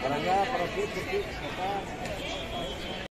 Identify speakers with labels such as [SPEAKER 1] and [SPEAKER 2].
[SPEAKER 1] Para allá, para aquí, por.